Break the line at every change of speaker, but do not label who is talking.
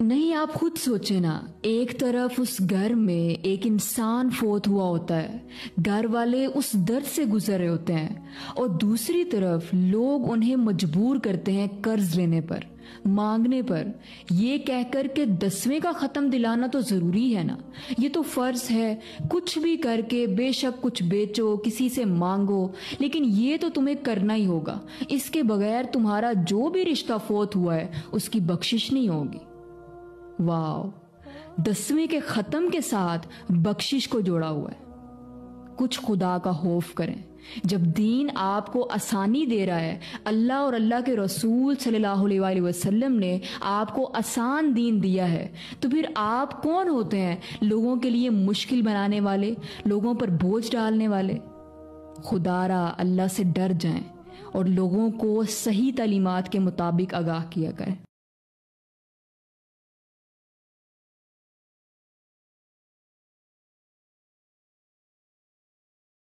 नहीं, आप खुद सोचे ना। एक तरफ़ उस घर में एक इंसान फोत हुआ होता है। घर वाले उस दर्द से गुजर रहे होते हैं। और दूसरी तरफ़ लोग उन्हें मजबूर करते हैं कर्ज लेने पर, मांगने पर। ये कहकर के दसवें का खत्म दिलाना तो ज़रूरी है ना। ये तो फ़र्ज़ है, कुछ भी करके बेशक कुछ बेचो, किसी से मांगो, लेकिन ये तो तुम्हें करना ही होगा। इसके बगैर तुम्हारा जो भी रिश्ता फोत हुआ है, उसकी बख्शिश नहीं होगी। वाह दसवीं के खत्म के साथ बख्शिश को जोड़ा हुआ है। कुछ खुदा का खौफ करें। जब दीन आपको आसानी दे रहा है, अल्लाह और अल्लाह के रसूल सल्लल्लाहु अलैहि वसल्लम ने आपको आसान दीन दिया है तो फिर आप कौन होते हैं लोगों के लिए मुश्किल बनाने वाले, लोगों पर बोझ डालने वाले? खुदारा अल्लाह से डर जाएँ और लोगों को सही तालीमात के मुताबिक आगाह किया करें।